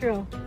girl.